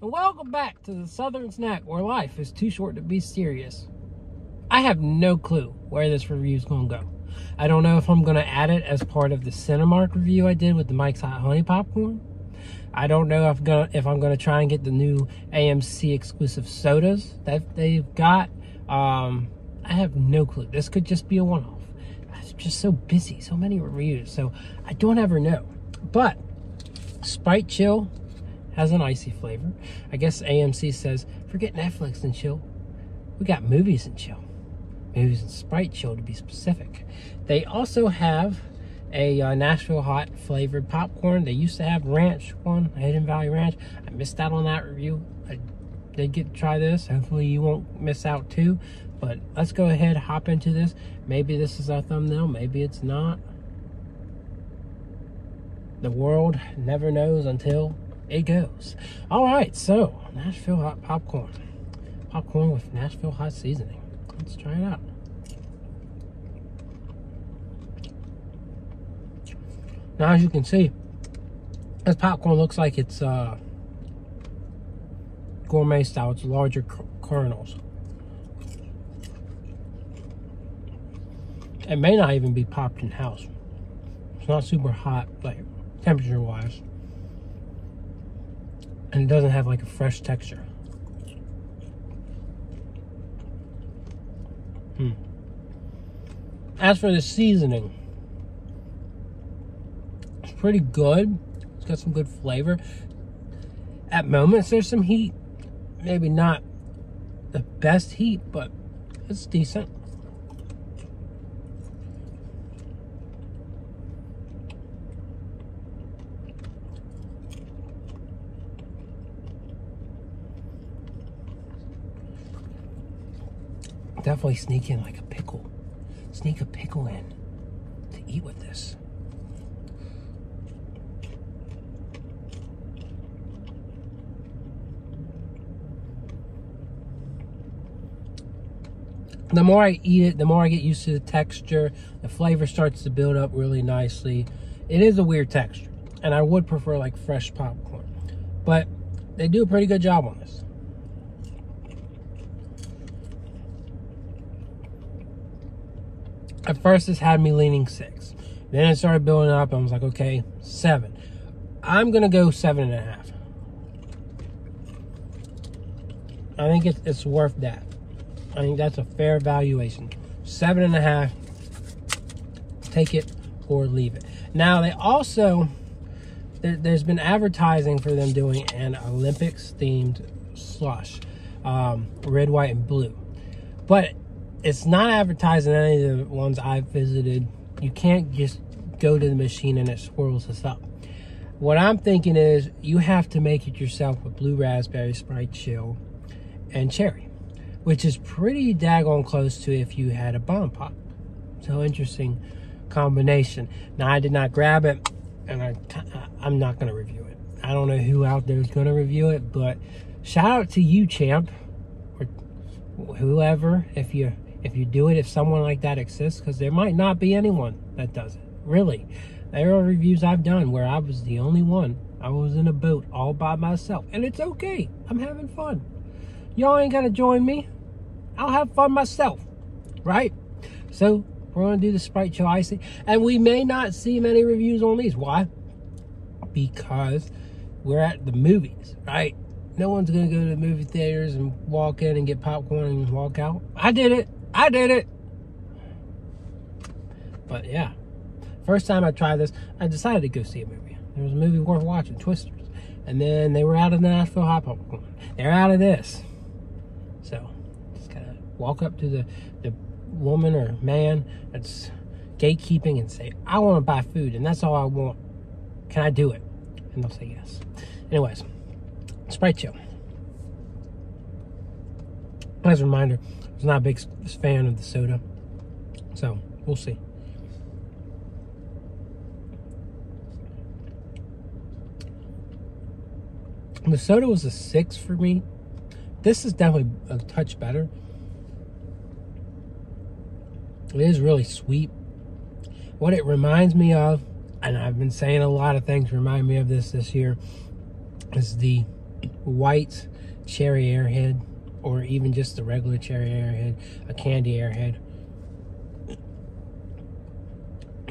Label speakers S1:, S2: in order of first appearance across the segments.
S1: and welcome back to the Southern Snack where life is too short to be serious. I have no clue where this review is going to go. I don't know if I'm going to add it as part of the Cinemark review I did with the Mike's Hot Honey Popcorn. I don't know if, gonna, if I'm going to try and get the new AMC exclusive sodas that they've got. Um, I have no clue. This could just be a one-off. I'm just so busy, so many reviews, so I don't ever know. But Sprite Chill has an icy flavor. I guess AMC says, forget Netflix and chill. We got movies and chill. Movies and Sprite chill to be specific. They also have a uh, Nashville hot flavored popcorn. They used to have ranch one, Hidden Valley Ranch. I missed out on that review. I did get to try this. Hopefully you won't miss out too. But let's go ahead, hop into this. Maybe this is our thumbnail, maybe it's not. The world never knows until it goes. All right, so Nashville hot popcorn. Popcorn with Nashville hot seasoning. Let's try it out. Now, as you can see, this popcorn looks like it's uh, gourmet style. It's larger kernels. It may not even be popped in house. It's not super hot, like temperature wise and it doesn't have like a fresh texture. Hmm. As for the seasoning, it's pretty good. It's got some good flavor. At moments, there's some heat. Maybe not the best heat, but it's decent. Definitely sneak in like a pickle. Sneak a pickle in to eat with this. The more I eat it, the more I get used to the texture. The flavor starts to build up really nicely. It is a weird texture, and I would prefer like fresh popcorn. But they do a pretty good job on this. At first this had me leaning six. Then it started building up. I was like, okay, seven. I'm gonna go seven and a half. I think it's, it's worth that. I think that's a fair valuation. Seven and a half. Take it or leave it. Now they also there, has been advertising for them doing an Olympics themed slush, um, red, white, and blue. But it's not advertising any of the ones I've visited. You can't just go to the machine and it swirls this up. What I'm thinking is you have to make it yourself with blue raspberry, Sprite chill, and cherry, which is pretty daggone close to if you had a bomb pop. So interesting combination. Now I did not grab it, and I I'm not gonna review it. I don't know who out there is gonna review it, but shout out to you, champ, or whoever, if you if you do it, if someone like that exists, because there might not be anyone that does it. Really. There are reviews I've done where I was the only one. I was in a boat all by myself. And it's okay. I'm having fun. Y'all ain't gonna join me. I'll have fun myself. Right? So we're gonna do the Sprite Chill ICEE. And we may not see many reviews on these. Why? Because we're at the movies, right? No one's gonna go to the movie theaters and walk in and get popcorn and walk out. I did it. I did it. But yeah, first time I tried this, I decided to go see a movie. There was a movie worth watching, Twisters. And then they were out of the Nashville Hot Popcorn. They're out of this. So, just kind of walk up to the, the woman or man that's gatekeeping and say, I want to buy food and that's all I want. Can I do it? And they'll say yes. Anyways, Sprite Chill. As a reminder, I was not a big fan of the soda. So, we'll see. The soda was a six for me. This is definitely a touch better. It is really sweet. What it reminds me of, and I've been saying a lot of things remind me of this this year, is the white cherry airhead or even just the regular cherry airhead, a candy airhead.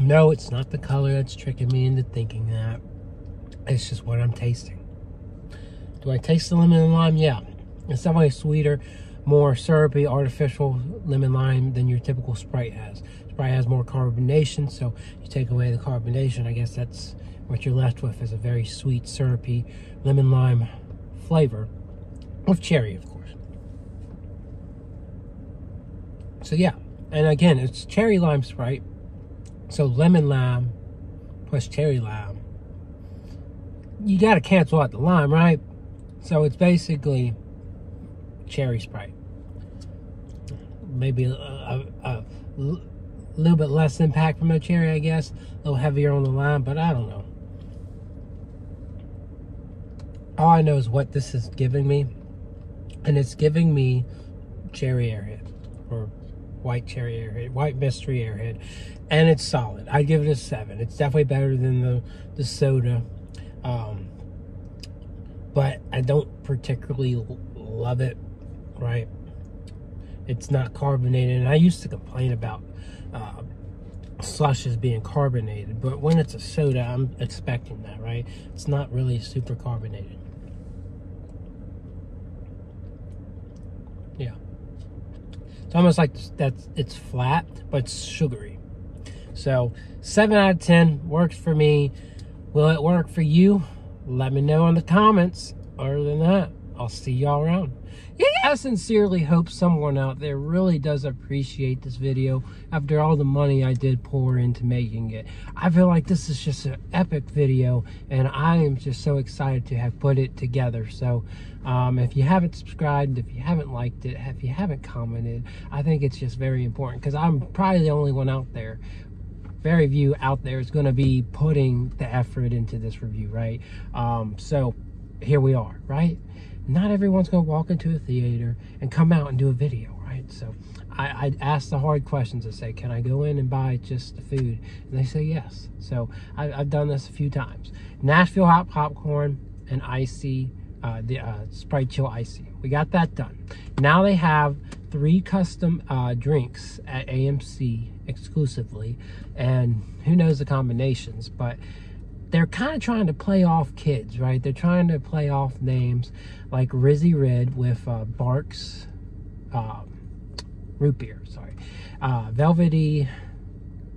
S1: No, it's not the color that's tricking me into thinking that. It's just what I'm tasting. Do I taste the lemon and lime? Yeah. It's definitely sweeter, more syrupy, artificial lemon lime than your typical Sprite has. Sprite has more carbonation, so you take away the carbonation, I guess that's what you're left with is a very sweet, syrupy lemon lime flavor with cherry, of course. So yeah, and again, it's cherry lime Sprite. So lemon lime plus cherry lime. You got to cancel out the lime, right? So it's basically cherry Sprite. Maybe a, a, a, little bit less impact from the cherry, I guess. A little heavier on the lime, but I don't know. All I know is what this is giving me. And it's giving me cherry airhead Or white cherry airhead. White mystery airhead. And it's solid. I give it a 7. It's definitely better than the, the soda. Um, but I don't particularly love it, right? It's not carbonated. And I used to complain about uh, slushes being carbonated, but when it's a soda, I'm expecting that, right? It's not really super carbonated. Yeah. It's almost like that's it's flat, but it's sugary. So, 7 out of 10 works for me. Will it work for you? Let me know in the comments. Other than that, I'll see y'all around. Yeah, I sincerely hope someone out there really does appreciate this video after all the money I did pour into making it. I feel like this is just an epic video and I am just so excited to have put it together. So um, if you haven't subscribed, if you haven't liked it, if you haven't commented, I think it's just very important because I'm probably the only one out there very few out there is going to be putting the effort into this review, right? Um, so here we are, right? Not everyone's going to walk into a theater and come out and do a video, right? So I, I ask the hard questions. I say, can I go in and buy just the food? And they say yes. So I, have done this a few times. Nashville hot popcorn and ICEE, uh, the uh, Sprite Chill ICEE. We got that done. Now they have three custom uh, drinks at AMC exclusively, and who knows the combinations, but they're kind of trying to play off kids, right? They're trying to play off names like Rizzy Red with uh, Barq's um, root beer, sorry, uh, Velvety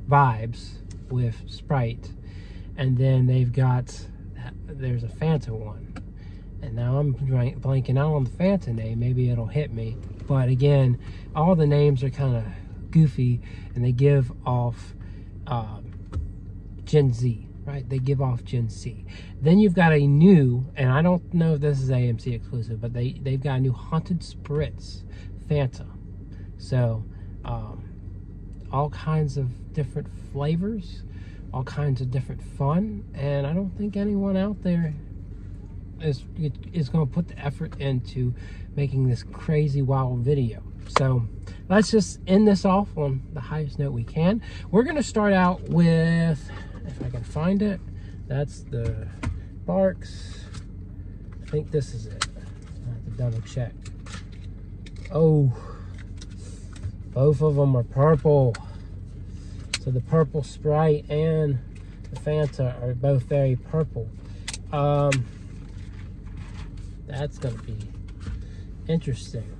S1: Vibes with Sprite, and then they've got there's a Fanta one, and now I'm blanking out on the Fanta name. Maybe it'll hit me, but again, all the names are kind of goofy and they give off um, Gen Z, right? They give off Gen Z. Then you've got a new, and I don't know if this is AMC exclusive, but they, they've got a new Haunted Spritz Fanta. So, um, all kinds of different flavors, all kinds of different fun, and I don't think anyone out there is is going to put the effort into making this crazy wild video. So let's just end this off on the highest note we can. We're going to start out with, if I can find it, that's the Barq's. I think this is it. I have to double check. Oh, both of them are purple. So the purple Sprite and the Fanta are both very purple. Um, that's going to be interesting.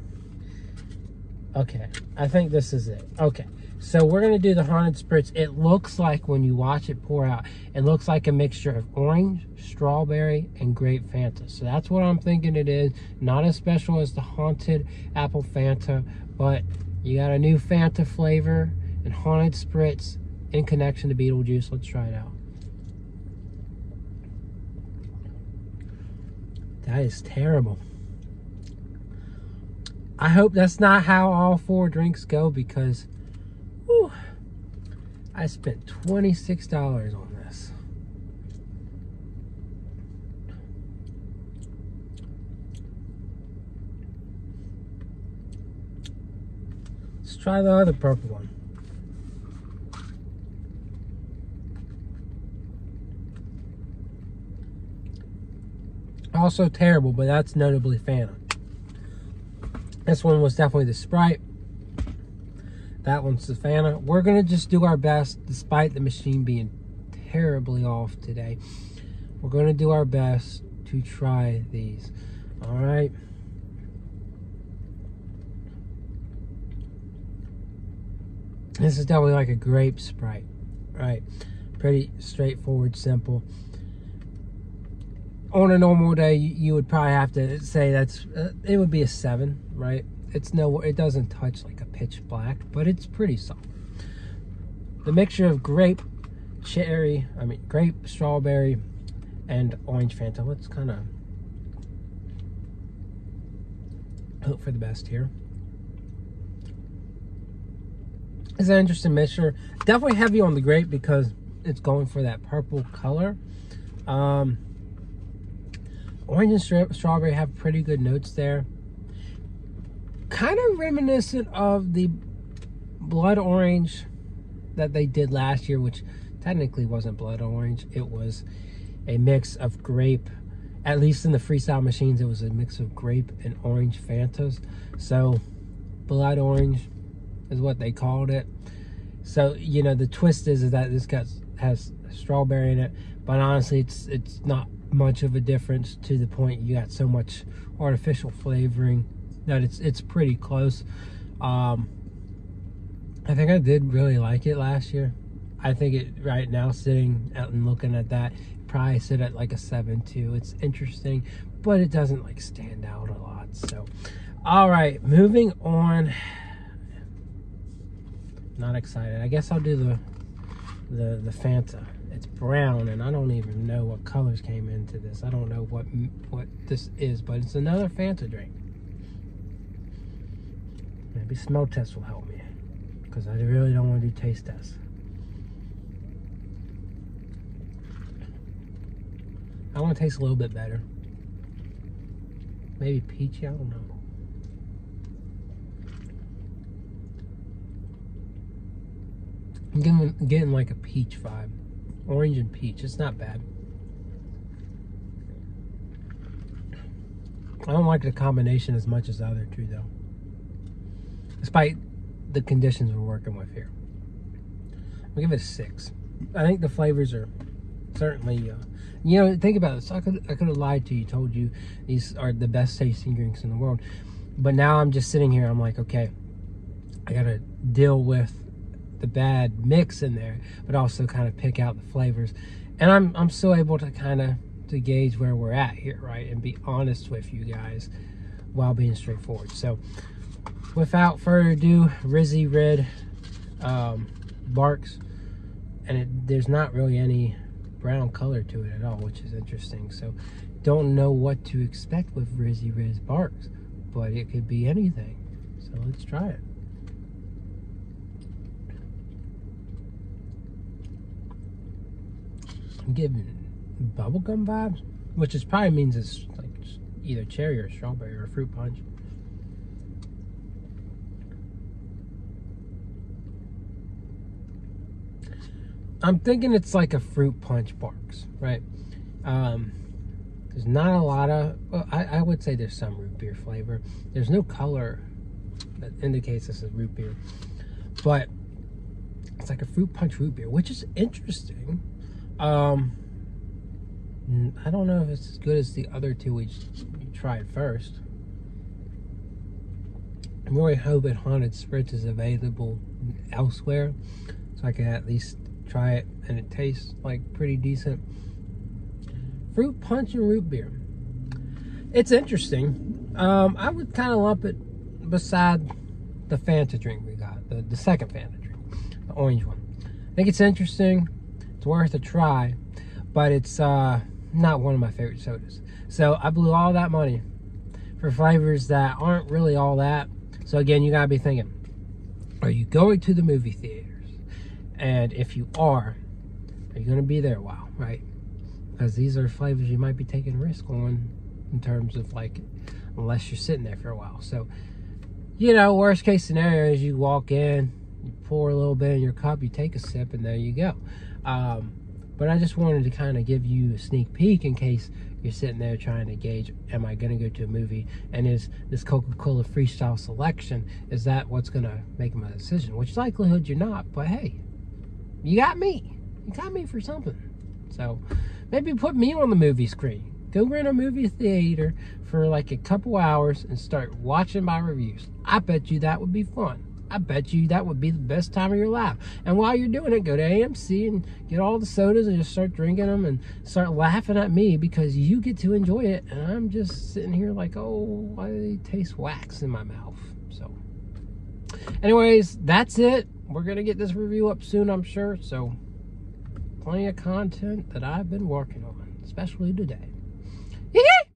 S1: Okay, I think this is it. Okay, so we're gonna do the Haunted Spritz. It looks like when you watch it pour out, it looks like a mixture of orange, strawberry, and grape Fanta. So that's what I'm thinking it is. Not as special as the Haunted Apple Fanta, but you got a new Fanta flavor and Haunted Spritz in connection to Beetlejuice. Let's try it out. That is terrible. I hope that's not how all four drinks go because whew, I spent $26 on this. Let's try the other purple one. also terrible, but that's notably Fanta. This one was definitely the Sprite. That one's Fanta. We're going to just do our best, despite the machine being terribly off today. We're going to do our best to try these. All right. This is definitely like a grape Sprite. Right. Pretty straightforward, simple. On a normal day, you would probably have to say that's, uh, it would be a seven, right? It's no, it doesn't touch like a pitch black, but it's pretty soft. The mixture of grape, cherry, I mean, grape, strawberry, and orange Fanta. Let's kind of hope for the best here. It's an interesting mixture. Definitely heavy on the grape because it's going for that purple color. Um, orange and strawberry have pretty good notes there. Kind of reminiscent of the blood orange that they did last year, which technically wasn't blood orange. It was a mix of grape. At least in the freestyle machines, it was a mix of grape and orange Fantas. So, blood orange is what they called it. So, you know, the twist is, is that this got, has strawberry in it. But honestly, it's it's not much of a difference to the point you got so much artificial flavoring that it's it's pretty close. Um, I think I did really like it last year. I think it right now sitting out and looking at that probably sit at like a seven two. It's interesting, but it doesn't like stand out a lot. So, all right, moving on. Not excited. I guess I'll do the the the Fanta. It's brown, and I don't even know what colors came into this. I don't know what what this is, but it's another Fanta drink. Maybe smell test will help me, because I really don't want to do taste tests. I want to taste a little bit better. Maybe peachy, I don't know. I'm getting, getting like a peach vibe. Orange and peach, it's not bad. I don't like the combination as much as the other two though. Despite the conditions we're working with here. I'll give it a six. I think the flavors are certainly uh, you know, think about this. I could I could have lied to you, told you these are the best tasting drinks in the world. But now I'm just sitting here, I'm like, okay, I gotta deal with the bad mix in there, but also kind of pick out the flavors. And I'm I'm still able to kind of to gauge where we're at here, right? And be honest with you guys while being straightforward. So without further ado, Rizzy Red um, Barq's, and it, there's not really any brown color to it at all, which is interesting. So don't know what to expect with Rizzy Riz Barq's, but it could be anything. So let's try it. I'm getting bubblegum vibes, which is probably means it's like either cherry or strawberry or fruit punch. I'm thinking it's like a fruit punch Barq's, right? Um, there's not a lot of, well, I, I would say there's some root beer flavor. There's no color that indicates this is root beer, but it's like a fruit punch root beer, which is interesting. Um, I don't know if it's as good as the other two we tried first. I'm really hoping Haunted Spritz is available elsewhere so I can at least try it and it tastes like pretty decent. Fruit punch and root beer. It's interesting. Um, i would kind of lump it beside the fanta drink we got the, the second fanta drink the orange one. I think it's interesting. It's worth a try but it's uh, not one of my favorite sodas. So i blew all that money for flavors that aren't really all that. So again you gotta be thinking are you going to the movie theater and if you are, are you going to be there a while, right? Because these are flavors you might be taking a risk on in terms of like, unless you're sitting there for a while. So, you know, worst case scenario is you walk in, you pour a little bit in your cup, you take a sip, and there you go. Um, but I just wanted to kind of give you a sneak peek in case you're sitting there trying to gauge, am I going to go to a movie? And is this Coca-Cola freestyle selection, is that what's going to make my decision? Which likelihood you're not, but hey, you got me. You got me for something. So maybe put me on the movie screen. Go rent a movie theater for like a couple hours and start watching my reviews. I bet you that would be fun. I bet you that would be the best time of your life. And while you're doing it, go to AMC and get all the sodas and just start drinking them and start laughing at me because you get to enjoy it. And I'm just sitting here like, oh, I taste wax in my mouth. So, anyways, that's it. We're going to get this review up soon, I'm sure. So, plenty of content that I've been working on, especially today.